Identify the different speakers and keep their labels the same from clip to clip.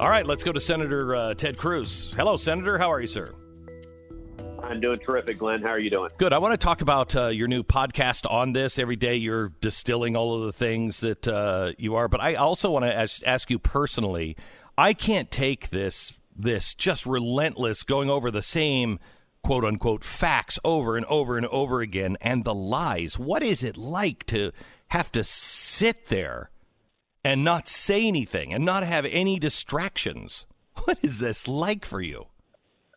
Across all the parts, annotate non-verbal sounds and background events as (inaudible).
Speaker 1: All right, let's go to Senator uh, Ted Cruz. Hello, Senator. How are you, sir?
Speaker 2: I'm doing terrific, Glenn. How are you doing?
Speaker 1: Good. I want to talk about uh, your new podcast on this. Every day you're distilling all of the things that uh, you are, but I also want to ask, ask you personally. I can't take this this just relentless going over the same quote unquote facts over and over and over again and the lies. What is it like to have to sit there and not say anything and not have any distractions? (laughs) What is this like for you?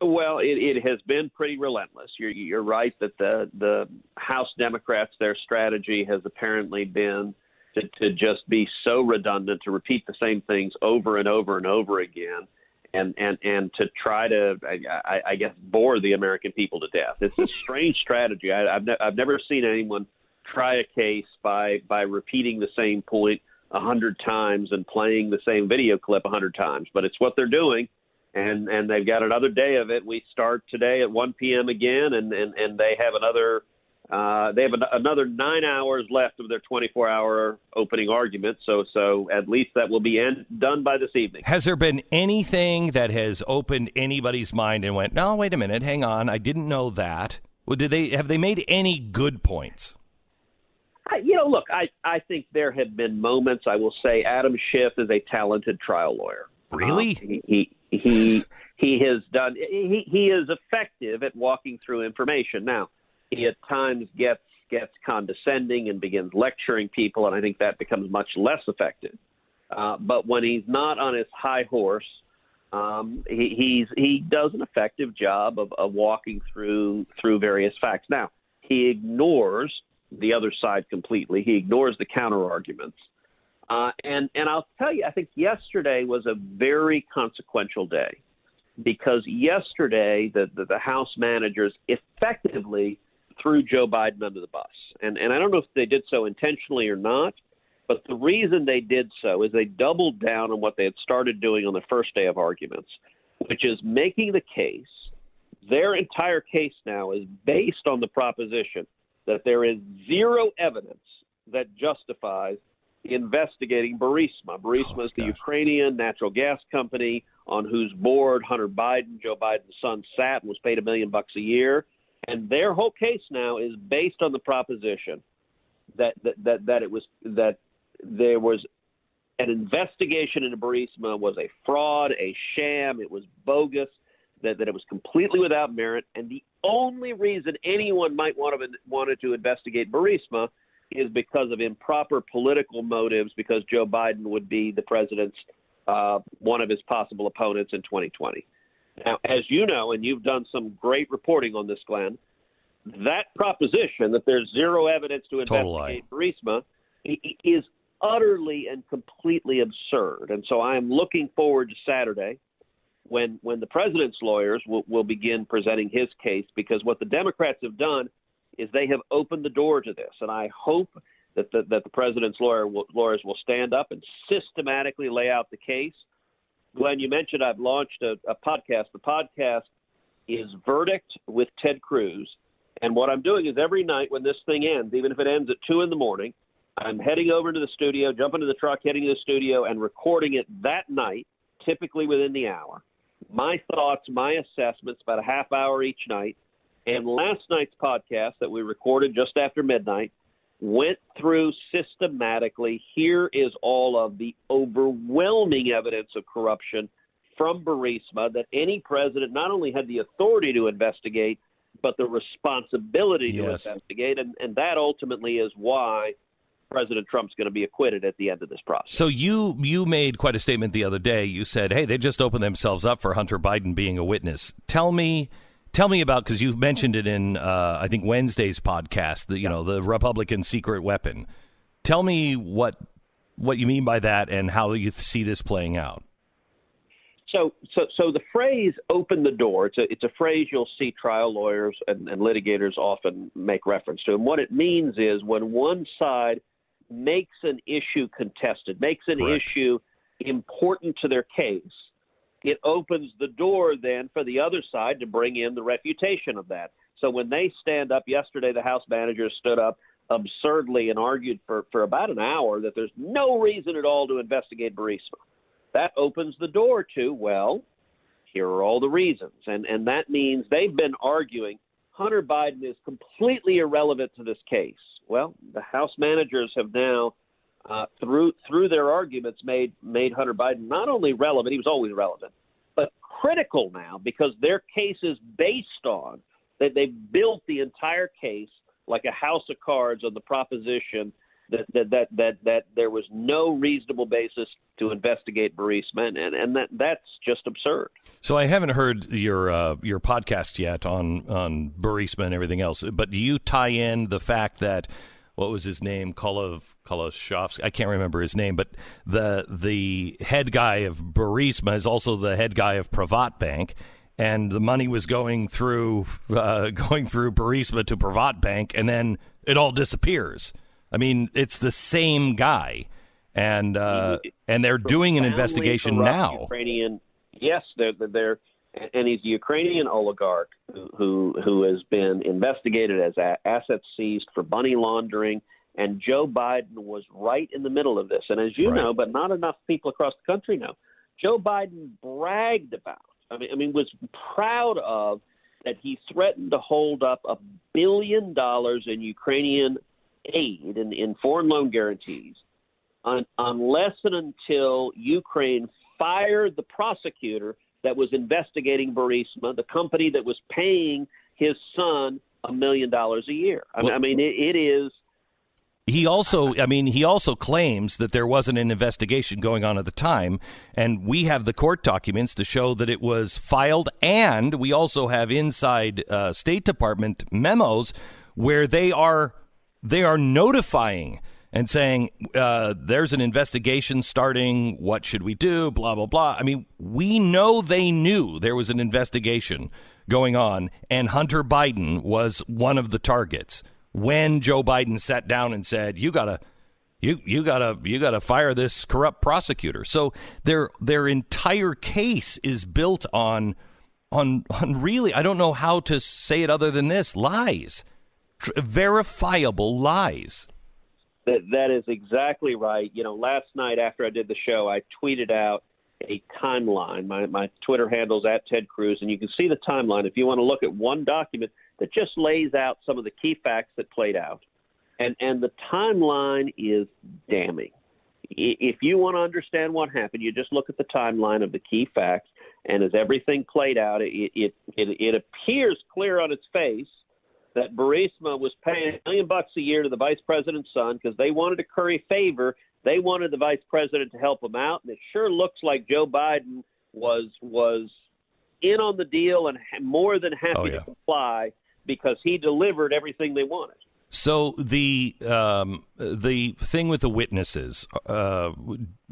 Speaker 2: Well, it, it has been pretty relentless. You're, you're right that the the House Democrats, their strategy has apparently been to, to just be so redundant, to repeat the same things over and over and over again, and and and to try to, I, I guess, bore the American people to death. It's a strange (laughs) strategy. I, I've ne- I've never seen anyone try a case by by repeating the same point a hundred times and playing the same video clip a hundred times, but it's what they're doing and and they've got another day of it. We start today at 1 p.m. again, and and and they have another. Uh, they have an, another nine hours left of their 24-hour opening argument, so so at least that will be end, done by this evening.
Speaker 1: Has there been anything that has opened anybody's mind and went, "No, wait a minute, hang on, I didn't know that"? Well, did they have they made any good points?
Speaker 2: I, you know, look, I I think there have been moments. I will say Adam Schiff is a talented trial lawyer.
Speaker 1: Really,
Speaker 2: uh, he, he he he has done he he is effective at walking through information. Now, he at times gets gets condescending and begins lecturing people, and I think that becomes much less effective. Uh, but when he's not on his high horse, um, he, he's he does an effective job of, of walking through through various facts. Now, he ignores the other side completely. He ignores the counter arguments. Uh, and and I'll tell you, I think yesterday was a very consequential day because yesterday the, the, the House managers effectively threw Joe Biden under the bus, and and I don't know if they did so intentionally or not, but the reason they did so is they doubled down on what they had started doing on the first day of arguments, which is making the case. Their entire case now is based on the proposition that there is zero evidence that justifies investigating Burisma. Burisma oh, is the gosh. Ukrainian natural gas company on whose board Hunter Biden, Joe Biden's son, sat and was paid a million bucks a year. And their whole case now is based on the proposition that that that, that it was that there was an investigation into Burisma was a fraud, a sham, it was bogus, that, that it was completely without merit, and the only reason anyone might want to wanted to investigate Burisma is because of improper political motives, because Joe Biden would be the president's uh, one of his possible opponents in 2020. Now, as you know, and you've done some great reporting on this, Glenn, that proposition that there's zero evidence to investigate Burisma is utterly and completely absurd. And so I am looking forward to Saturday when when the president's lawyers will, will begin presenting his case because what the Democrats have done is they have opened the door to this, and I hope that the, that the president's lawyer will, lawyers will stand up and systematically lay out the case. Glenn, you mentioned I've launched a, a podcast. The podcast is Verdict with Ted Cruz, and what I'm doing is every night when this thing ends, even if it ends at two in the morning, I'm heading over to the studio, jumping to the truck, heading to the studio, and recording it that night, typically within the hour. My thoughts, my assessments, about a half hour each night and last night's podcast that we recorded just after midnight went through systematically. Here is all of the overwhelming evidence of corruption from Burisma that any president not only had the authority to investigate, but the responsibility yes. to investigate. And, and that ultimately is why President Trump's going to be acquitted at the end of this process.
Speaker 1: So you you made quite a statement the other day. You said, "Hey, they just opened themselves up for Hunter Biden being a witness." Tell me Tell me about because you mentioned it in uh, I think Wednesday's podcast. The you yeah. know the Republican secret weapon. Tell me what what you mean by that and how you see this playing out.
Speaker 2: So, so, so the phrase "open the door" it's a it's a phrase you'll see trial lawyers and, and litigators often make reference to, and what it means is when one side makes an issue contested, makes an Correct. issue important to their case, it opens the door then for the other side to bring in the refutation of that. So when they stand up yesterday, the House managers stood up absurdly and argued for, for about an hour that there's no reason at all to investigate Burisma. that opens the door to well, here are all the reasons, and and that means they've been arguing Hunter Biden is completely irrelevant to this case. Well, the House managers have now, uh, through through their arguments, made made Hunter Biden not only relevant; he was always relevant, but critical now because their case is based on that they've built the entire case like a house of cards on the proposition that that that that, there was no reasonable basis to investigate Burisma, and, and that that's just absurd.
Speaker 1: So I haven't heard your uh, your podcast yet on on Burisma and everything else, but do you tie in the fact that what was his name, Kolov Koloshovsky? I can't remember his name, but the the head guy of Burisma is also the head guy of Privat Bank. And the money was going through uh, (laughs) going through Burisma to Privat Bank, and then it all disappears. I mean, it's the same guy, and uh, and they're doing an investigation now.
Speaker 2: Ukrainian, yes, they're they're and he's a Ukrainian oligarch who who has been investigated as a, assets seized for money laundering. And Joe Biden was right in the middle of this. And as you right. know, but not enough people across the country know, Joe Biden bragged about. I mean, I mean, was proud of that he threatened to hold up a billion dollars in Ukrainian aid in, in foreign loan guarantees un, unless and until Ukraine fired the prosecutor that was investigating Burisma, the company that was paying his son a million dollars a year. I, well, I mean, it, it is.
Speaker 1: He also, I mean, he also claims that there wasn't an investigation going on at the time, and we have the court documents to show that it was filed, and we also have inside uh, State Department memos where they are they are notifying and saying uh, there's an investigation starting. What should we do? Blah blah blah. I mean, we know they knew there was an investigation going on, and Hunter Biden was one of the targets when Joe Biden sat down and said, "You gotta." You you gotta you gotta fire this corrupt prosecutor. So their their entire case is built on on on really I don't know how to say it other than this lies tr- verifiable lies.
Speaker 2: That that is exactly right. You know, last night after I did the show, I tweeted out a timeline. My my Twitter handle's at Ted Cruz, and you can see the timeline if you want to look at one document that just lays out some of the key facts that played out. And and the timeline is damning. If you want to understand what happened, you just look at the timeline of the key facts, and as everything played out, it it it, it appears clear on its face that Burisma was paying a million bucks a year to the vice president's son because they wanted to curry favor. They wanted the vice president to help them out, and it sure looks like Joe Biden was was in on the deal and more than happy oh, yeah. to comply because he delivered everything they wanted.
Speaker 1: So the um, the thing with the witnesses, uh,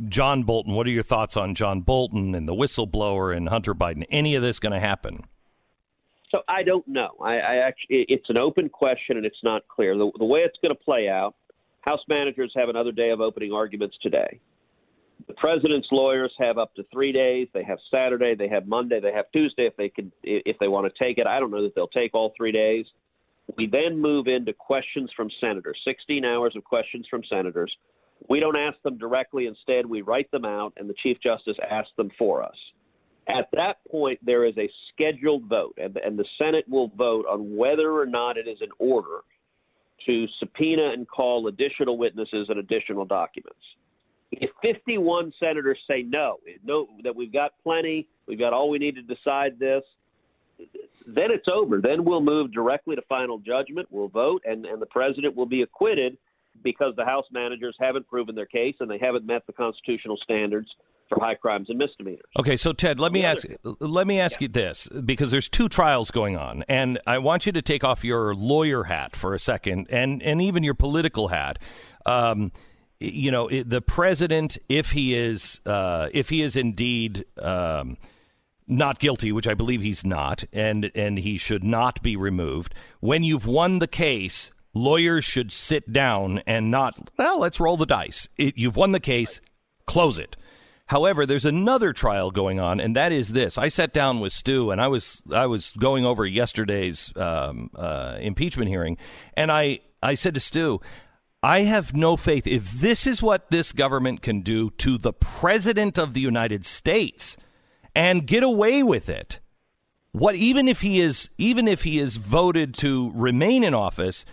Speaker 1: John Bolton. What are your thoughts on John Bolton and the whistleblower and Hunter Biden? Any of this going to happen?
Speaker 2: So I don't know. I, I actually, it's an open question and it's not clear. The, the way it's going to play out, House managers have another day of opening arguments today. The president's lawyers have up to three days. They have Saturday, they have Monday, they have Tuesday if they can, if they want to take it. I don't know that they'll take all three days. We then move into questions from senators. 16 hours of questions from senators. We don't ask them directly. Instead, we write them out, and the Chief Justice asks them for us. At that point, there is a scheduled vote, and, and the Senate will vote on whether or not it is in order to subpoena and call additional witnesses and additional documents. If 51 senators say no, no, that we've got plenty, we've got all we need to decide this, then it's over. Then we'll move directly to final judgment. We'll vote, and, and the president will be acquitted because the House managers haven't proven their case and they haven't met the constitutional standards for high crimes and misdemeanors.
Speaker 1: Okay, so Ted, let me ask let me ask yeah. you this because there's two trials going on, and I want you to take off your lawyer hat for a second, and and even your political hat. Um, you know, the president, if he is uh, if he is indeed. Um, not guilty, which I believe he's not, and and he should not be removed. When you've won the case, lawyers should sit down and not well. Let's roll the dice. It, you've won the case, close it. However, there's another trial going on, and that is this. I sat down with Stu, and I was I was going over yesterday's um, uh, impeachment hearing, and I I said to Stu, I have no faith. If this is what this government can do to the president of the United States and get away with it, what even if he is even if he is voted to remain in office,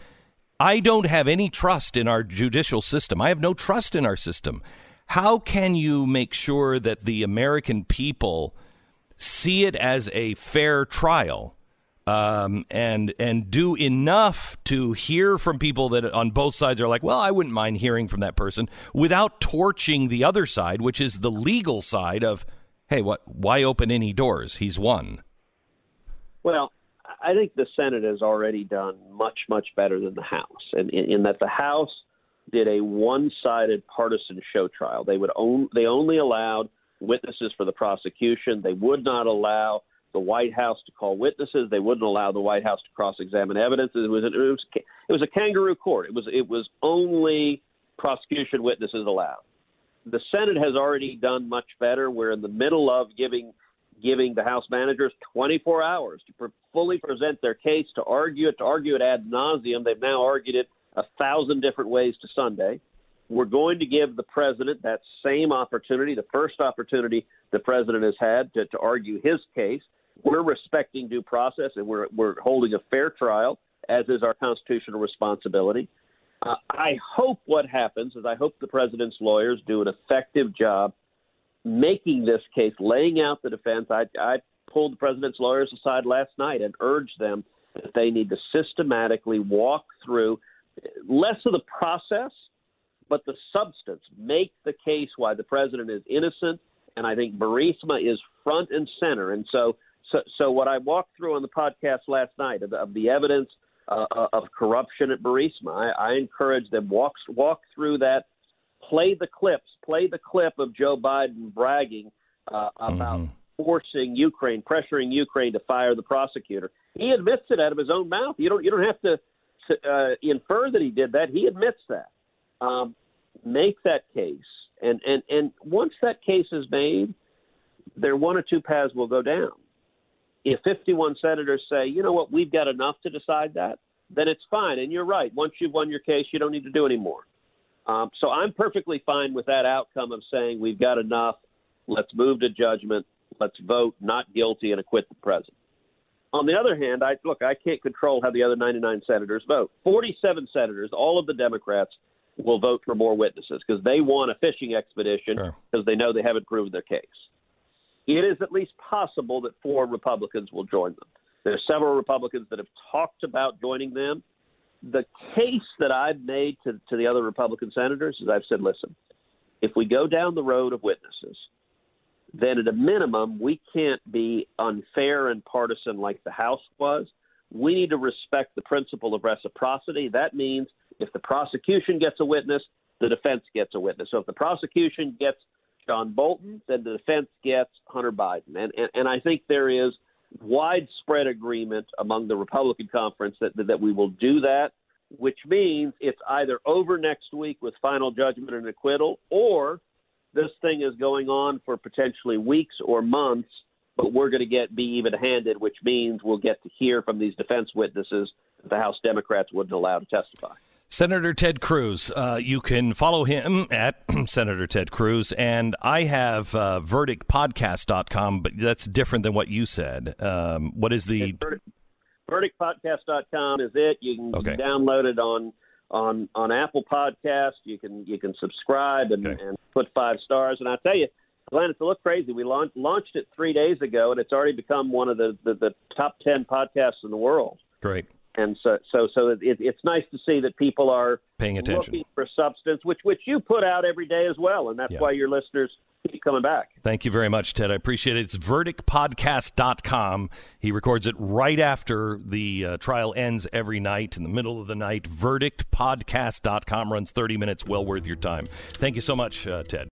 Speaker 1: I don't have any trust in our judicial system. I have no trust in our system. How can you make sure that the American people see it as a fair trial? um, and and do enough to hear from people that on both sides are like, well, I wouldn't mind hearing from that person without torching the other side, which is the legal side of, hey, what? Why open any doors? He's won.
Speaker 2: Well, I think the Senate has already done much much better than the House, and in, in that the House did a one-sided partisan show trial. They would own they only allowed witnesses for the prosecution. They would not allow the White House to call witnesses. They wouldn't allow the White House to cross-examine evidence. It was it was it was a kangaroo court. It was it was only prosecution witnesses allowed. The Senate has already done much better. We're in the middle of giving giving the House managers 24 hours to pre- fully present their case, to argue it, to argue it ad nauseum. They've now argued it a thousand different ways to Sunday. We're going to give the president that same opportunity, the first opportunity the president has had to, to argue his case. We're respecting due process and we're, we're holding a fair trial, as is our constitutional responsibility. Uh, I hope what happens is I hope the president's lawyers do an effective job making this case, laying out the defense. I, I pulled the president's lawyers aside last night and urged them that they need to systematically walk through less of the process, but the substance. Make the case why the president is innocent, and I think Burisma is front and center. And so so, so what I walked through on the podcast last night of, of the evidence uh, uh, of corruption at Burisma, I, I encourage them walk walk through that, play the clips, play the clip of Joe Biden bragging uh, about mm-hmm. forcing Ukraine, pressuring Ukraine to fire the prosecutor. He admits it out of his own mouth. You don't you don't have to, to uh, infer that he did that. He admits that. Um, make that case, and and and once that case is made, there one or two paths will go down if 51 senators say, you know what, we've got enough to decide that, then it's fine. And you're right. Once you've won your case, you don't need to do any more. Um, so I'm perfectly fine with that outcome of saying we've got enough. Let's move to judgment. Let's vote not guilty and acquit the president. On the other hand, I look, I can't control how the other 99 senators vote. 47 senators, all of the Democrats, will vote for more witnesses because they want a fishing expedition because sure. they know they haven't proven their case it is at least possible that four Republicans will join them. There are several Republicans that have talked about joining them. The case that I've made to, to the other Republican senators is I've said, listen, if we go down the road of witnesses, then at a minimum, we can't be unfair and partisan like the House was. We need to respect the principle of reciprocity. That means if the prosecution gets a witness, the defense gets a witness. So if the prosecution gets John Bolton, then the defense gets Hunter Biden. And, and, and I think there is widespread agreement among the Republican conference that, that, that we will do that, which means it's either over next week with final judgment and acquittal, or this thing is going on for potentially weeks or months, but we're going to get be even handed, which means we'll get to hear from these defense witnesses that the House Democrats wouldn't allow to testify.
Speaker 1: Senator Ted Cruz. Uh, you can follow him at (clears throat) Senator Ted Cruz. And I have uh, verdictpodcast.com, but that's different than what you said. Um, what is the.
Speaker 2: Verdict, verdictpodcast.com is it. You can, okay. download it on. On, on Apple Podcast, you can you can subscribe and, okay. and put five stars. And I tell you, Glenn, it's a little crazy. We launched, launched it three days ago, and it's already become one of the, the, the top ten podcasts in the world.
Speaker 1: Great
Speaker 2: and so so so it, it's nice to see that people are
Speaker 1: paying attention
Speaker 2: looking for substance, which which you put out every day as well, and that's yeah. why your listeners keep coming back.
Speaker 1: Thank you very much, Ted. I appreciate it. It's verdictpodcast.com. He records it right after the uh, trial ends every night in the middle of the night. Verdictpodcast.com runs 30 minutes, well worth your time. Thank you so much, uh, Ted.